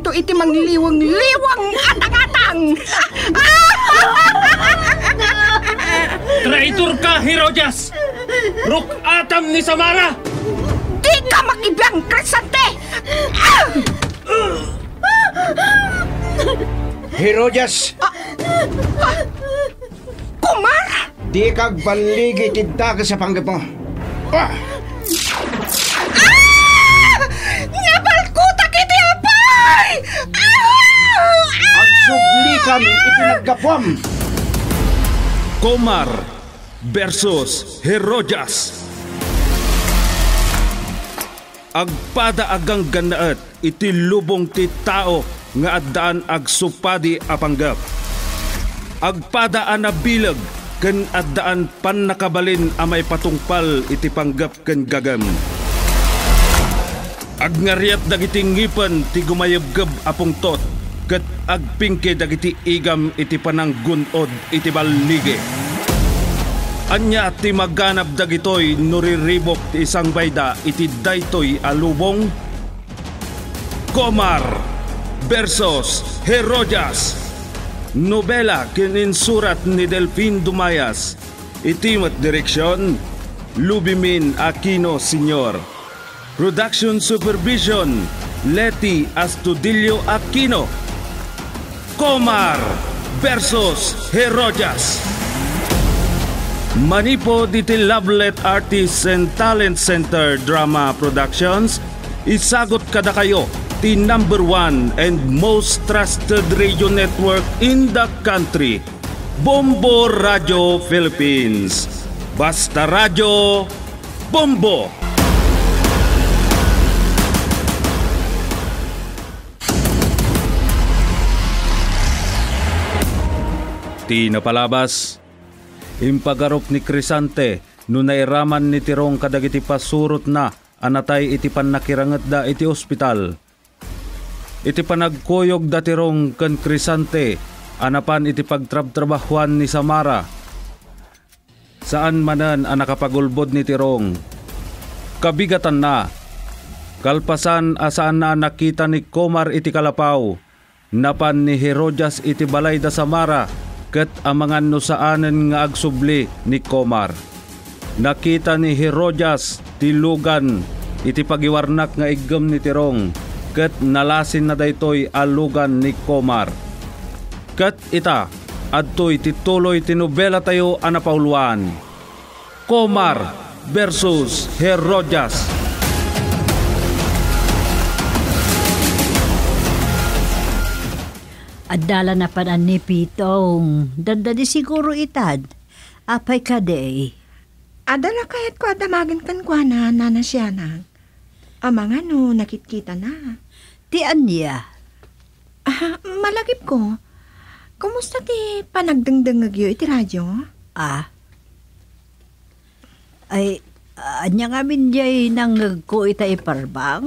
krisanto iti mangliwang-liwang atang-atang. Traitor ka, Herodias! Ruk atam ni Samara! Di ka makibiyang krisante! Ah! Herodias, Kumar! di kag baligi tidda ka sa panggap mo. Ah! Ah! Ang sublikan itinagkapwam. Komar versus Herodias. Agpada agang ganaat iti lubong ti tao nga addaan ag supadi apanggap. Agpada na bilag ken addaan pan nakabalin amay patungpal iti panggap ken gagam. Agnariat dagiti ngipan ti gumayabgab apong tot ket agpingke dagiti igam iti pananggunod iti ballige. Anya ti maganap dagitoy nuriribok ti isang bayda iti daytoy alubong Komar versus Herodias Nobela kininsurat ni Delfin Dumayas Itimat direksyon Lubimin Aquino Sr. Production Supervision Leti Astudillo Aquino. Komar versus Herodias Manipo diti Lovelet Artists and Talent Center Drama Productions isagot kada kayo ti number one and most trusted radio network in the country Bombo Radio Philippines. Basta Radio Bombo Ti napalabas Impagarop ni Crisante no nairaman ni Tirong kadagiti pasurot na anatay iti panakirangat da iti ospital. Iti panagkoyog da Tirong ken Crisante anapan iti pagtrabtrabahuan ni Samara. Saan manan ang nakapagulbod ni Tirong? Kabigatan na. Kalpasan asaan na nakita ni Komar iti kalapaw. Napan ni Herodias iti balay da Samara ket amangan no saanen nga agsubli ni Komar. Nakita ni Herodias tilugan iti pagiwarnak nga igem ni Tirong ket nalasin na daytoy alugan ni Komar. Ket ita adtoy tituloy tinobela tayo anapauluan. Komar versus Herodias. Adala na pa ni Pitong. Siguro itad. Apay ka day. Adala kayat ko adamagin kan kwa na nana siya na. Amang ano, nakitkita na. Ti anya. Ah, malagip ko. Kumusta ti panagdengdengag yu iti radyo? Ah. Ay, anya nga min jay nang ko ita iparbang.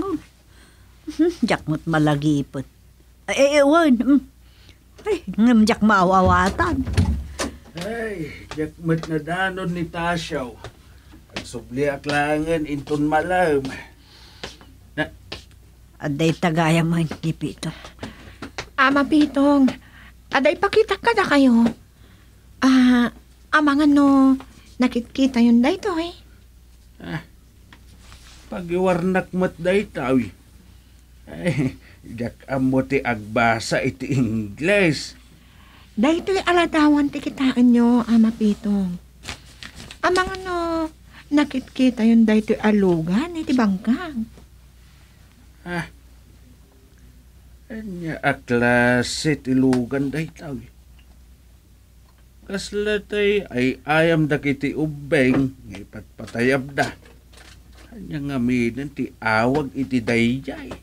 Jakmot malagipot. Ay, ewan. Mm. Ay, ngamjak maawawatan. Ay, jakmat na danon ni Tasyaw. Ang subli aklangan inton malam. Aday tagaya man ni Pito. Ama Pitong, aday pakita ka na kayo. Ah, amang ano, nakitkita yun da ito eh. Pagiwarnak mat day tawi. Ay, jak amo ti agbasa iti Ingles. Dahito aladawan ti kitaan nyo, Ama Pitong. Amang ano, nakitkita yun dahito alugan, iti bangkang. Ah, anya aklase tilugan day tawi. Kaslatay ay ayam da kiti ubeng, ngay patpatayab da. Anya nga minan ti awag iti dayjay.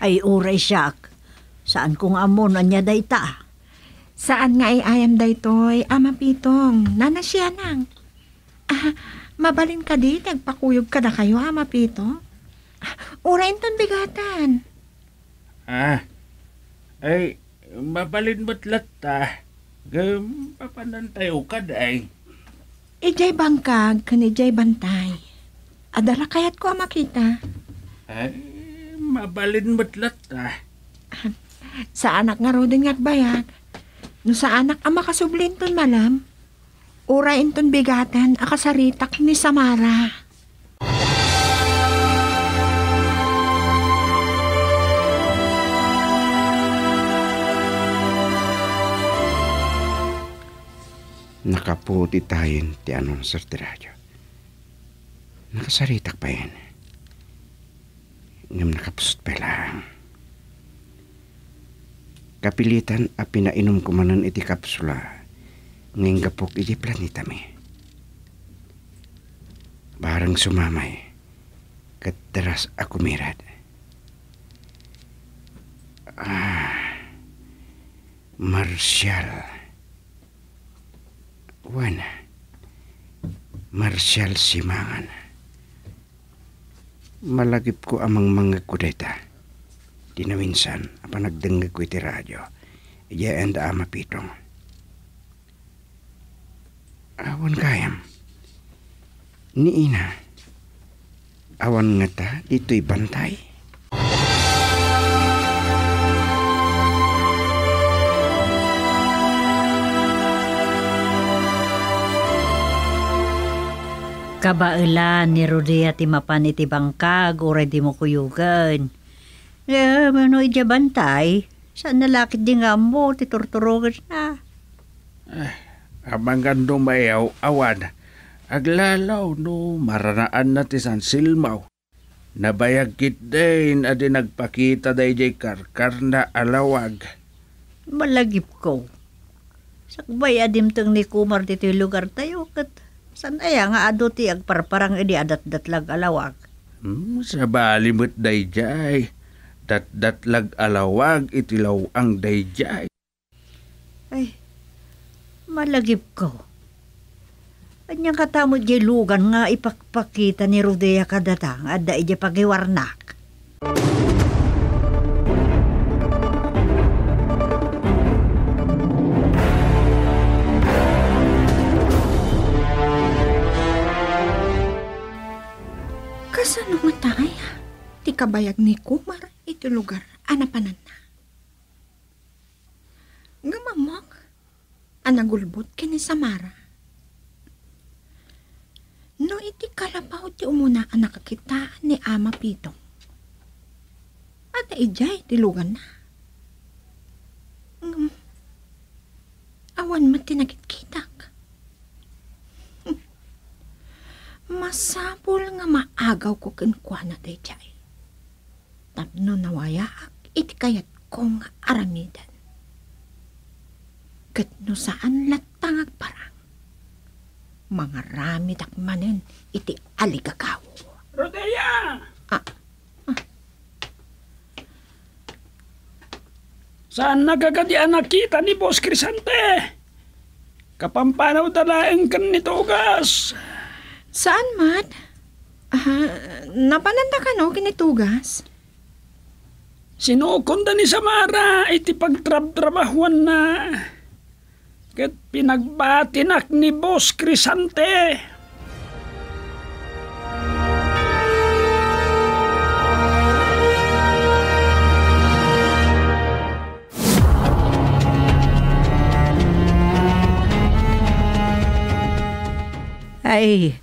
Ay, uray siyak. Saan kong amon anya dayta? Saan nga ay ayam daytoy, Ama Pitong? Nana siya nang. Ah, mabalin ka di, nagpakuyog ka na kayo, Ama Pitong. Ah, Urain ton bigatan. Ah, ay, mabalin mo't lata. Gam, papanantayo ka day. Ijay bangkag, kanijay bantay. Adala kayat ko makita. Ay, Mabalin matlat ah. Sa anak nga rodin nga't bayag. No sa anak ang makasublin ton malam. Urain ton bigatan akasaritak ni Samara. Nakaputi tayo ti anong sartiradyo. Nakasaritak pa yan. Ngam nakapusot pa lang. Kapilitan a pinainom ko manan iti kapsula. Ngayon gapok iti planeta mi. Barang sumamay. Kataras ako mirad. Ah. Martial. Wan. Martial Simangan. Malagip ko amang mga kudeta. Di na minsan, apa nagdengag ko iti radyo. Iya and ama pitong. Awan kayam. Ni ina. Awan nga ta, dito'y bantay. Kabailan ni Rodea ti mapan iti bangkag o di mo kuyugan. Eh, mano iti bantay. Saan nalakit di nga mo, ti turturugan na. Amang gandong mayaw awan. Aglalaw no maranaan na ti San Silmaw. Nabayag kit din adi nagpakita day jay karkar na alawag. Malagip ko. Sakbay adim tang ni Kumar dito yung lugar tayo. Kat saan aya nga ado ti agparparang idi adat-datlag alawag. Hmm, sa balimot day jay. Dat-datlag alawag itilaw ang day jay. Ay, malagip ko. Anyang katamo di lugan nga ipakpakita ni Rodea kadatang at da ija pagiwarnak. Kabayag ni Kumar iti lugar anapanan na. Ngamamok. Anagulbot kini Samara. No iti kalapaw ti umuna ang nakakita ni Ama Pitong. At ijay ti lugan na. Ngam, awan mati nakitkitak. Masapul nga maagaw ko kinkwa na day jay. Tapno nawayaak iti kayat kong aramidan. Kat no saan latangag parang. Mga rami dakmanen iti aligagaw. Rodea! Ah. Saan nagagadian nakita ni Boss Crisante? Kapampanaw dalaeng kan nito gas. Saan, Mat? Ah, napananda ka no, kinitugas? Sinukonda ni Samara iti pagtrab-trabahuan na. Kat pinagbatinak ni Boss Crisante. Ay,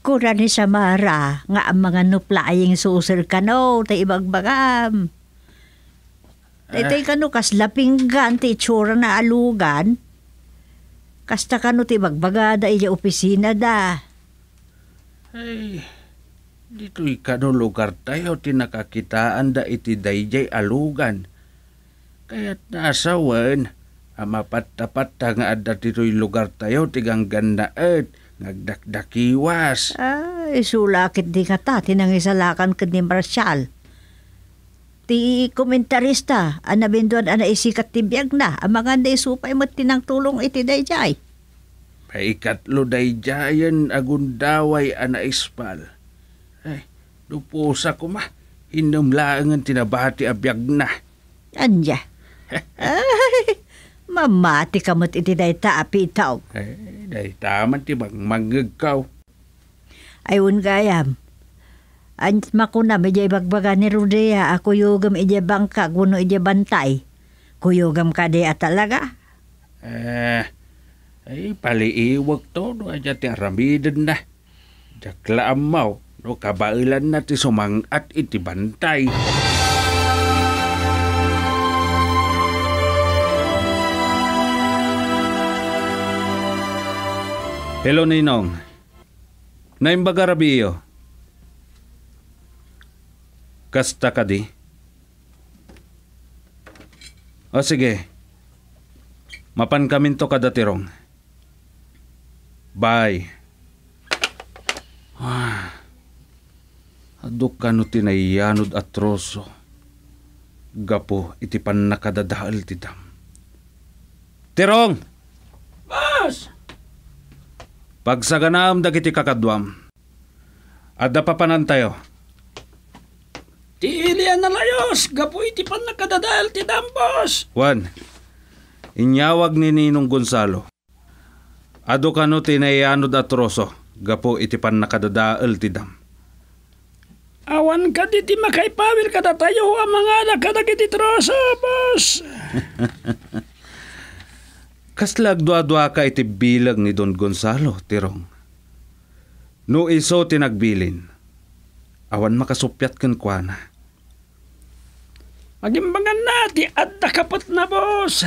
kura ni Samara nga ang mga nuplaying susir ka no, ta ibagbagam. Tay kano kas lapinggan ti itsura na alugan. Kasta kano ti bagbagada iya opisina da. Ay, dito'y kano lugar tayo tinakakitaan da iti dayjay alugan. Kaya't nasawan, amapat-tapat nga adda dito'y lugar tayo tigang gandaet, ngagdakdakiwas. Ay, sulakit di ka ta, tinangisalakan ka ni Marshall. Ti komentarista, anabinduan ana isikat ti biyag na, ang mga naisupay mo tinang tulong iti dayjay. Paikatlo dayjayan agundaway ana ispal. Ay, lupusa ko ma, hinumlaangan tinabati abiyag na. Anya. Ay, mamati ka mo't iti day taapi itaw. Ay, day taman ti bang manggagaw. Ayun gayam. Anit makuna medya ibagbaga ni Rodea ako yugam ija bangka kuno ija bantay. Kuyugam ka di at talaga. Eh, ay paliiwag to no aja ti aramiden na. Jakla amaw no kabailan na ti sumangat iti bantay. Hello, Ninong. Naimbaga rabiyo. Kasta ka di? O sige. Mapan kamin to kadatirong. Bye. Ah. Aduk ka no tinayanod at. Gapo iti pan nakadadahal titam. Tirong! Boss! Pagsaganaam dagiti kakadwam. Adda pa panan tayo. Ti Ilian na layos, gapo iti pan nakadadal ti dambos. Juan, inyawag ni Ninong Gonzalo. Ado kano tinayanod at troso. Gapo iti pan nakadadaal ti dam. Awan ka di ti makaipawil ka tayo ang mga anak ka dagiti troso, boss. Kaslag dua-dua ka iti bilag ni Don Gonzalo, tirong. No iso tinagbilin. Awan makasupyat kan kuana. Magimbangan na, ti adda kapot na, boss.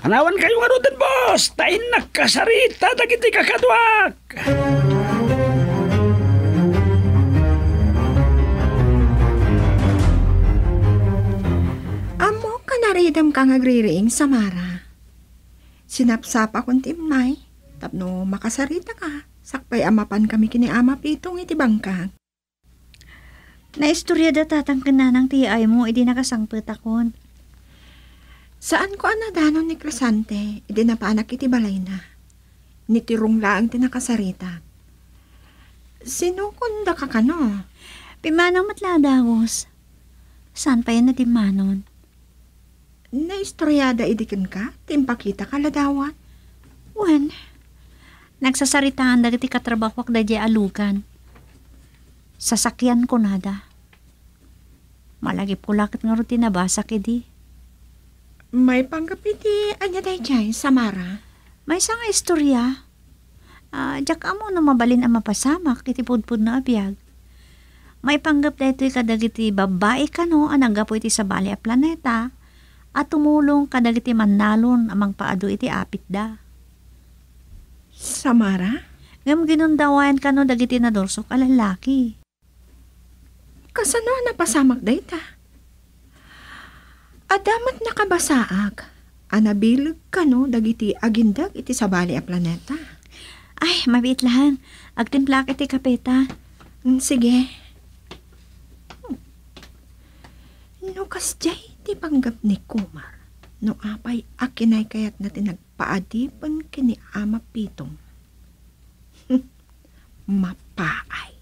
Hanawan kayo nga din, boss. Tain nakasarita, dagiti kakadwak. Amo ka naridam ka ngagriring Samara. Sinapsap akong timnay. Tapno makasarita ka. Sakpay amapan kami kini ama pitong iti bangkang. Naistorya da tatang kananang ti ay mo idi nakasangpet akon. Saan ko anadanon ni Crisante, idi napanak iti balay na. Nitirong laang tinakasarita. Sino kunda ka kano? Pimanang matladawos. Saan pa yan natimanon? Naistoryada idikin ka? Timpakita ka ladawan? Wen, nagsasaritaan dagiti katrabawak da di alugan. Sasakyan ko nada. Malagip ko lakit nga rin tinabasa kidi. May panggapiti anya day jay, Samara. May isang istorya. Ah, jak amo na mabalin ang mapasamak iti pudpud na abiyag. May panggap da ito'y kadagiti babae kano anang gapo iti sa bali a planeta at tumulong kadagiti manalon amang paado iti apit da. Samara? Ngam ginundawayan kano dagiti nadorsok a lalaki. Kasano napasamak day ta? Adamat nakabasaag. Anabilag kano dagiti agindag iti sabali a planeta. Ay, mabit lang. Agtimplak iti kapeta. Mm, Sige. No kasjay ti panggap ni Kumar. No apay akinay kayat na tinagpaadipan kini ama pitong. Mapaay.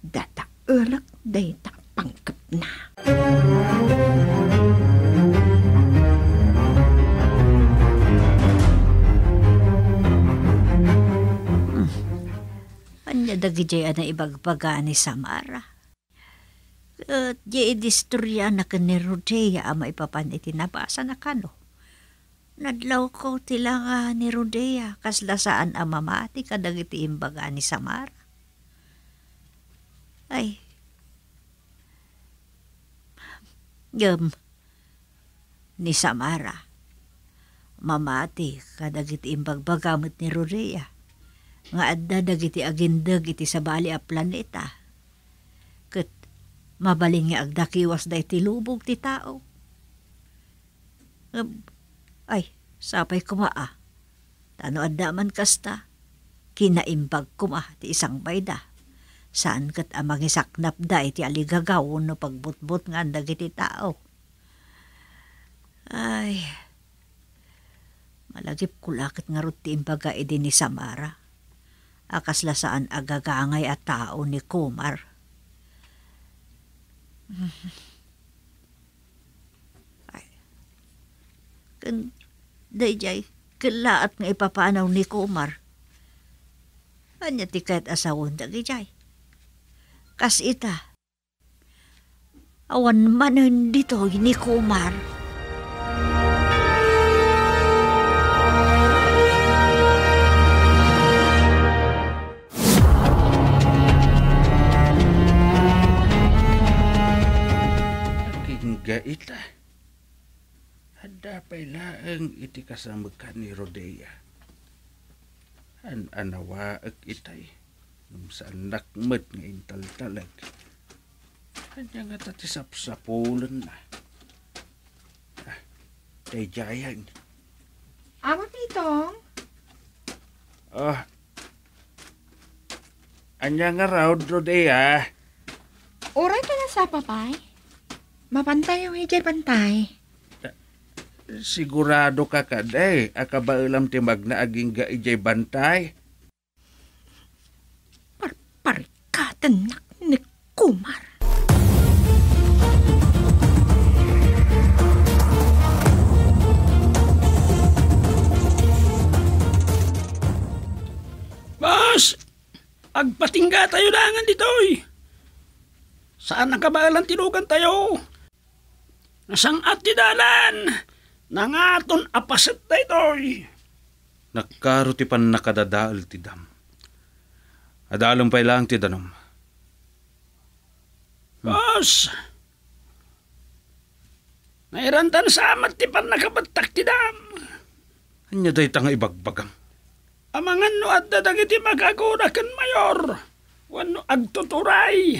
Data ulak day ta panggap na. Anya dagijay na ibagbaga ni Samara. At di idistorya na ni Rodea ama ipapan iti nabasa na kano. Nadlaw ko tila nga ni Rodea kaslasaan ang mamati kadag iti imbaga ni Samara. Ay. Gam. Ni Samara. Mamati kadag iti imbagbagamit ni Rodea nga adda dagiti agindag iti sabali a planeta. Ket mabaling nga agdakiwas da iti lubog ti tao. Um, ay, sapay kumaa. Tano adda man kasta. Kinaimbag kuma ti isang bayda. Saan kat amang isaknap da iti aligagaw no pagbutbut nga dagiti tao. Ay, malagip kulakit nga ruti imbaga idi ni Samara akas lasaan agagangay at tao ni Kumar. Ay. Kan, dayjay, kilaat nga ipapanaw ni Kumar. Anya ti kahit asawon dagijay. Kas ita. Awan manan dito ni Kumar. Kingga ita. Ada pa ilaang iti kasama ka ni Rodea. An anawa ag itay. Nung sa nakmat nga intaltalag. Kanya nga tatisap-sapulan na. Ah, tay jayang. Ama Pitong? Oh. Anya nga raw, Rodea. Uray ka na sa papay? Mapantay yung hijay pantay. Sigurado ka ka, day. Akabailam timag na aging ga ijay bantay. Agpatingga tayo langan ditoy. Saan ang kabalan tinugan tayo? Nasang at dalan. Nangaton apaset na itoy. Nakaro ti pan nakadadaal ti dam. Adalong pa ilang ti danom. Boss! Nairantan sa amat ti pan nakabatak ti dam. Anya day tanga ibagbagang. Amangan no at dadagiti magagura kan mayor. Wano agtuturay.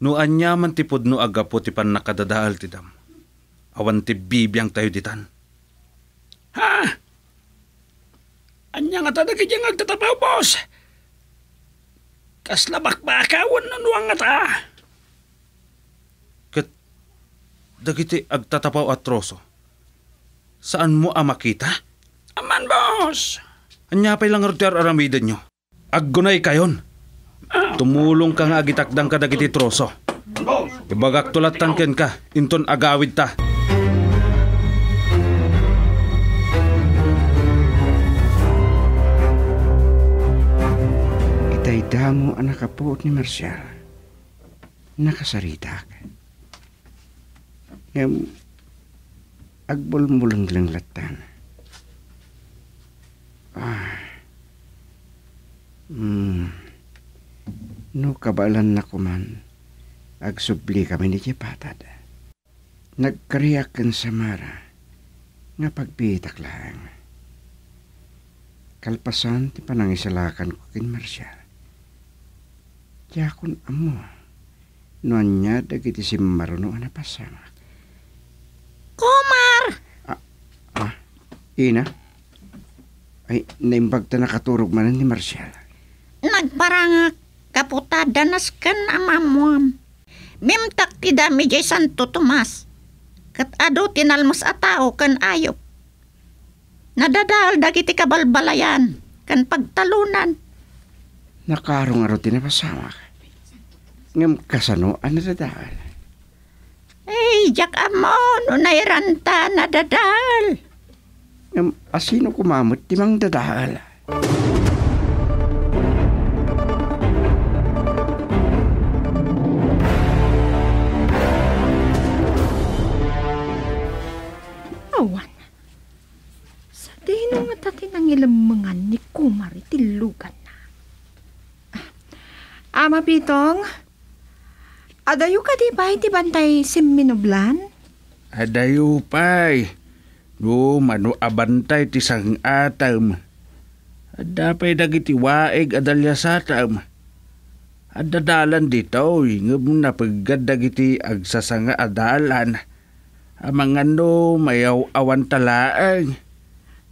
No anya man tipod no agapo ti pan nakadadaal ti dam. Awan ti bibiyang tayo ditan. Ha? Anya nga tadagiti ang agtatapaw, boss. Kaslabak-bakawan na nuwang nga ta. Kat dagiti agtatapaw at troso. Saan mo a makita? Aman, boss. Anya pa ilang rutyar aramidan nyo. Aggunay kayon. Tumulong ka nga agitakdang ka dagiti troso. Ibagak tulatan ken ka, inton agawid ta. Itay damo ang nakapuot ni Marcial. Nakasaritak. Ngam, agbulmulang lang latan. Ah. Hmm. No kabalan na kuman. Agsubli kami ni Jepatad. Nagkariyak kan sa Mara. Nga pagpitak lang. Kalpasan ti panangisalakan ko kin Marcial. Yakon amo. Noan niya dagiti si Maruno na pasama. Kumar! Ina? Ay, naimbag ta nakaturog man ni Marcial. Nagparanga kaputada nas kan amamuam. Mimtak ti dami jay Santo Tomas. Kat ado tinalmas a tao kan ayop. Nadadal dagiti kabalbalayan kan pagtalunan. Nakarong aro ti na pasama. Ngam kasano ano dadaan. Eh, jak amo, nunay ranta nadadal. Ngam asino kumamot ti mang dadaan. Awan. Sa dino nga tati ng ilamangan ni Kumar itilugan na. Ah, Ama Pitong, adayo ka di ba iti bantay simminoblan? Adayo pay. No, mano abantay ti sang atam. Adapay dagiti waeg adalya satam. Adadalan dito, ngam na paggad dagiti agsasanga adalan. Amangan no, mayaw awan talaang.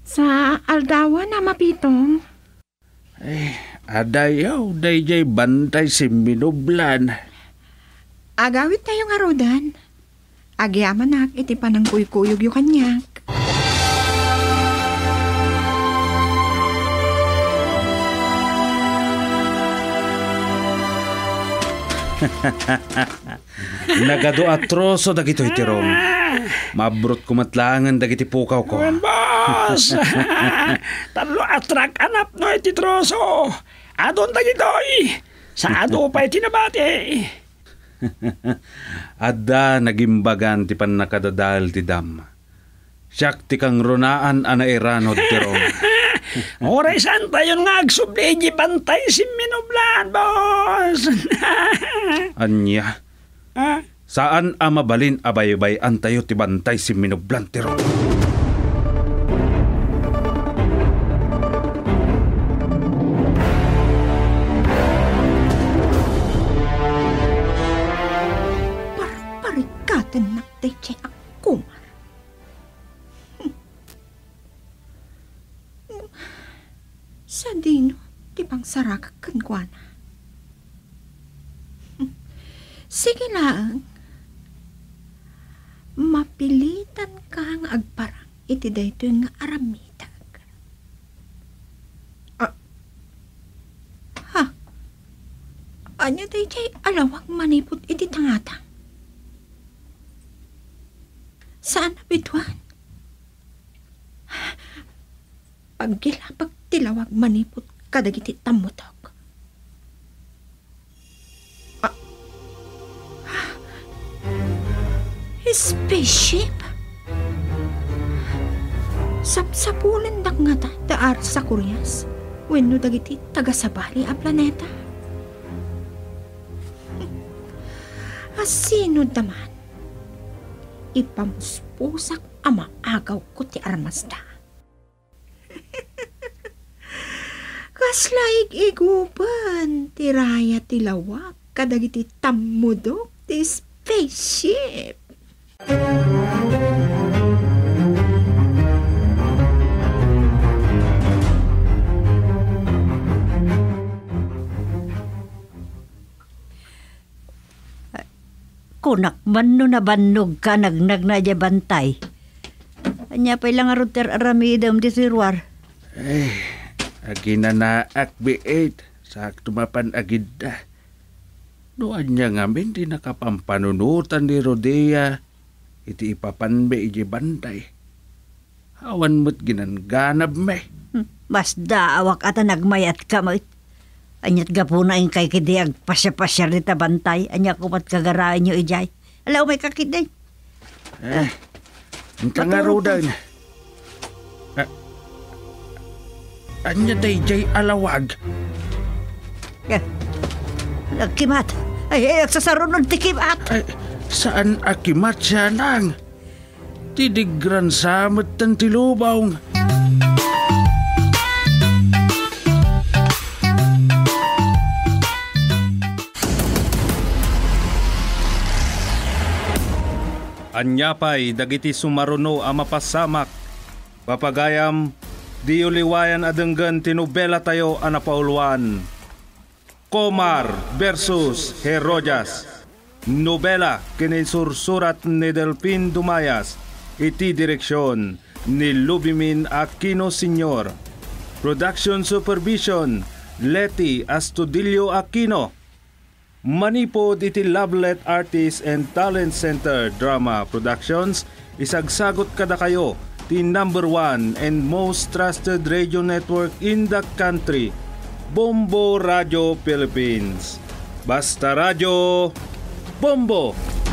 Sa aldawan, Ama Pitong. Adayaw, dayjay bantay si minublan. Agawit tayo nga rodan. Agyaman nak iti panang kuykuyog yu kanyak. Nagado atroso dagito itirong. Mabrot kumatlangan dagiti pukaw ko. Aman, boss. Talo atrak anap no iti troso. Adon doy. Sa ado pa'y tinabati. Adda nagimbagan ti pan nakadadal ti dam. Siyak ti kang runaan ana iranod ti Roma. Oray saan tayo nga agsubli bantay si Minublan, boss. Anya, Ah, saan a mabalin abay-bay antayo ti bantay si Minublan ti di bang saraka kan kuana? Sige lang. Mapilitan kang agparang iti dayto nga aramitag. Ah. Ha? Anya day chay alawag manipot iti tangatang. Saan na bituan? Pagkilapag tilawag manipot kadagiti tamutok. Ah. Spaceship? Sapsapulan dak nga ta daar sa Koreas. Wenno dagiti taga-sabali a planeta. Asino daman? ipamuspusak ama agaw ko ti armasda. Kaslaig iguban, ti raya ti lawak, kadagiti tammudok ti spaceship. Kunak man no nabannog ka nagnag na dya bantay. Anya pa ilang aruter aramidam ti sirwar. Eh, agi na na akbiit. Sakto mapan agid da. Doan niya ngamin di nakapampanunutan ni Rodea. Iti ipapanbe iji bantay. Awan mo't ginanganab me. Hmm, Mas daawak ata nagmayat ka mo. Anyat gapo na yung kay kidiag pasya-pasya rita bantay. Anya kupat kagarayan nyo ijay. Alaw may kakiday. Eh, ang kangarudan. Ah, anya day jay alawag. Eh, Nagkimat. Ay, ay, sasarunon ti kimat. Ay, saan akimat siya nang? Tidigran samot tan tilubawng. Anyapay dagiti sumaruno a mapasamak. Papagayam, di uliwayan adenggan tinubela tayo a napauluan. Komar versus Herojas. Nobela kinisursurat ni Delpin Dumayas. Iti direksyon ni Lubimin Aquino Sr. Production Supervision Leti Astudillo Aquino. Manipod iti Lovelet Artist and Talent Center Drama Productions isagsagot kada kayo ti number one and most trusted radio network in the country Bombo Radio Philippines. Basta Radio Bombo